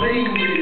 playing